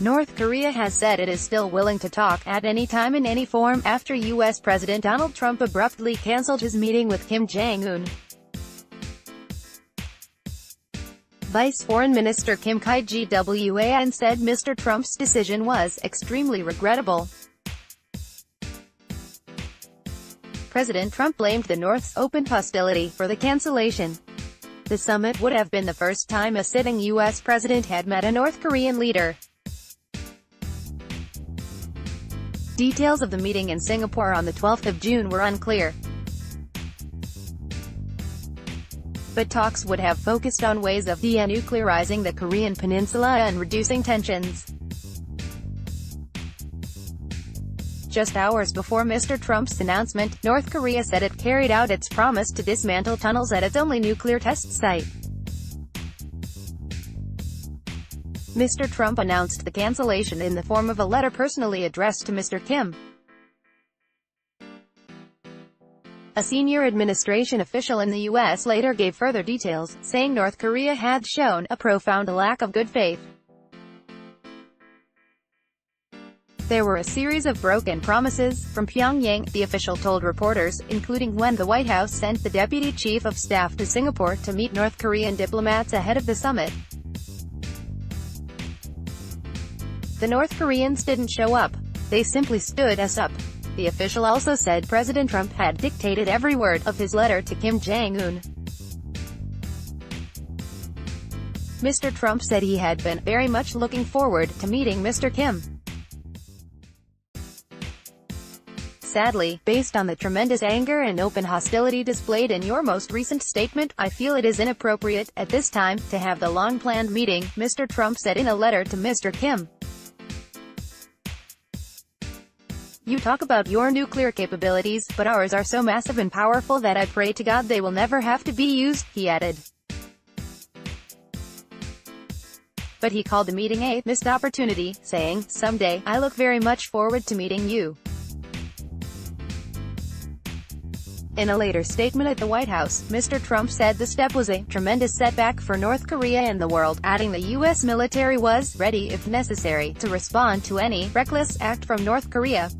North Korea has said it is still willing to talk at any time in any form after U.S. President Donald Trump abruptly cancelled his meeting with Kim Jong-un. Vice Foreign Minister Kim Kye-gwan said Mr. Trump's decision was extremely regrettable. President Trump blamed the North's open hostility for the cancellation. The summit would have been the first time a sitting U.S. president had met a North Korean leader. Details of the meeting in Singapore on the 12th of June were unclear. But talks would have focused on ways of denuclearizing the Korean peninsula and reducing tensions. Just hours before Mr. Trump's announcement, North Korea said it carried out its promise to dismantle tunnels at its only nuclear test site. Mr. Trump announced the cancellation in the form of a letter personally addressed to Mr. Kim. A senior administration official in the U.S. later gave further details, saying North Korea had shown a profound lack of good faith. There were a series of broken promises from Pyongyang, the official told reporters, including when the White House sent the deputy chief of staff to Singapore to meet North Korean diplomats ahead of the summit. The North Koreans didn't show up. They simply stood us up. The official also said President Trump had dictated every word of his letter to Kim Jong-un. Mr. Trump said he had been very much looking forward to meeting Mr. Kim. Sadly, based on the tremendous anger and open hostility displayed in your most recent statement, I feel it is inappropriate, at this time, to have the long-planned meeting, Mr. Trump said in a letter to Mr. Kim. You talk about your nuclear capabilities, but ours are so massive and powerful that I pray to God they will never have to be used, he added. But he called the meeting a missed opportunity, saying, Someday, I look very much forward to meeting you. In a later statement at the White House, Mr. Trump said the step was a tremendous setback for North Korea and the world, adding the U.S. military was ready if necessary to respond to any reckless act from North Korea.